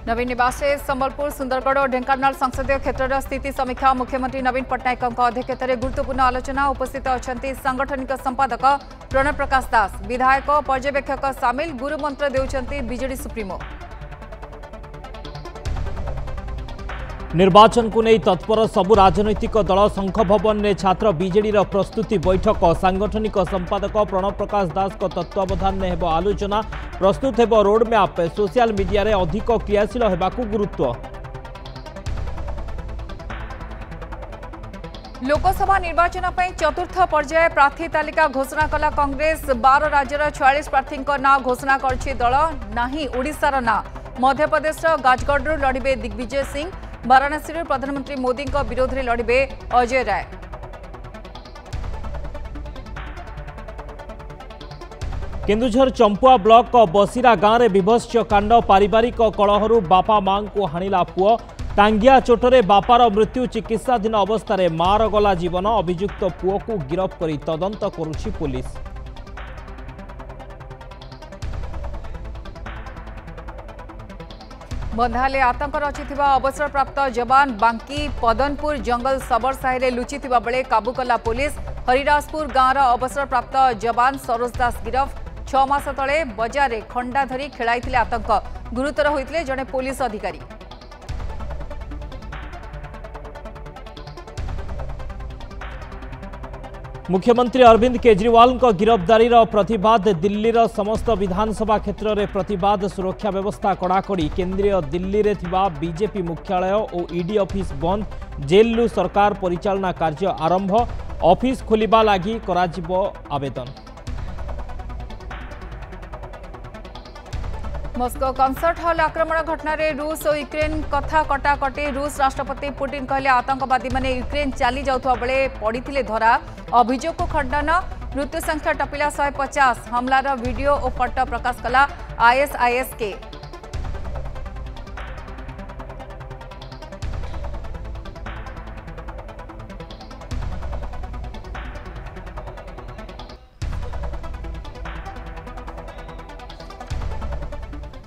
नवीन नवास संबलपुर, सुंदरगढ़ और ढेकाना संसदीय क्षेत्र स्थिति समीक्षा मुख्यमंत्री नवीन पट्टनायक अध्यक्षतार गुरुत्वपूर्ण आलोचना उपस्थित अच्छा सांगठनिक संपादक प्रणव प्रकाश दास विधायक पर्यवेक्षक सामिल गुरुमंत्र देजे सुप्रीमो निर्वाचन को नहीं तत्पर सबु राजनैतिक दल संघ भवन में छात्र विजेडी प्रस्तुति बैठक। सांगठनिक संपादक प्रणव प्रकाश दास तत्वावधान में हेब आलोचना। प्रस्तुत हेब रोडमैप सोशल मीडिया रे अधिक क्रियाशील होगाकू गुरुत्व। लोकसभा निर्वाचन पर चतुर्थ पर्याय प्रार्थी तालिका घोषणा कला कांग्रेस। बार राज्यर छयालीस प्रार्थी ना घोषणा कर दल। नाही ओडिशार ना ବାରାଣାସୀରେ ପ୍ରଧାନମନ୍ତ୍ରୀ ମୋଦିଙ୍କ ବିରୋଧରେ ଲଢ଼ିବେ ଅଜୟ ରାୟ। କେନ୍ଦୁଝର ଚମ୍ପୁଆ ବ୍ଲକ ବସିରା ଗାଁରେ ବିଭତ୍ସ୍ୟ କାଣ୍ଡ ପାରିବାରିକ କଳହରୁ ବାପା ମାଙ୍କୁ ହାଣିଲା ପୁଅ। ଟାଙ୍ଗିଆ ଚୋଟରେ ବାପାର ମୃତ୍ୟୁ ଚିକିତ୍ସାଧୀନ ଅବସ୍ଥାରେ ମାଆର ଗଲା ଜୀବନ। ଅଭିଯୁକ୍ତ ପୁଅକୁ ଗିରଫ କରି ତଦନ୍ତ କରୁଛି ପୋଲିସ। ବନ୍ଧା ହେଲେ ଆତଙ୍କର ରଚିଥିବା ଅବସରପ୍ରାପ୍ତ ଯବାନ ବାଙ୍କି ପଦନପୁର ଜଙ୍ଗଲ ସବର ସାହିରେ ଲୁଚିଥିବା ବେଳେ କାବୁ କଲା ପୋଲିସ। ହରିରାଜପୁର ଗାଁର ଅବସରପ୍ରାପ୍ତ ଯବାନ ସରୋଜ ଦାସ ଗିରଫ। ଛଅ ମାସ ତଳେ ବଜାରରେ ଖଣ୍ଡା ଧରି ଖେଳାଇଥିଲେ ଆତଙ୍କ। ଗୁରୁତର ହୋଇଥିଲେ ଜଣେ ପୋଲିସ ଅଧିକାରୀ। ମୁଖ୍ୟମନ୍ତ୍ରୀ ଅରବିନ୍ଦ କେଜରିୱାଲଙ୍କ ଗିରଫଦାରୀର ପ୍ରତିବାଦ ଦିଲ୍ଲୀର ସମସ୍ତ ବିଧାନସଭା କ୍ଷେତ୍ରରେ ପ୍ରତିବାଦ ସୁରକ୍ଷା ବ୍ୟବସ୍ଥା କଡ଼ାକଡ଼ି କେନ୍ଦ୍ରୀୟ ଦିଲ୍ଲୀରେ ଥିବା ବିଜେପି ମୁଖ୍ୟାଳୟ ଓ ଇଡି ଅଫିସ୍ ବନ୍ଦ ଜେଲ୍ରୁ ସରକାର ପରିଚାଳନା କାର୍ଯ୍ୟ ଆରମ୍ଭ ଅଫିସ୍ ଖୋଲିବା ଲାଗି କରାଯିବ ଆବେଦନ। मस्को कनसर्ट हल आक्रमण घटन रूस और युक्रेन कथा कटाकटी रूस राष्ट्रपति पुटिन कहले आतंकवादी मैंने यूक्रेन चली जाऊा बेले पड़ी धरा अभोग को खंडन मृत्यु संख्या टपिला शहे पचास हमलार भिड और फटो प्रकाश कला आईएसआईएस के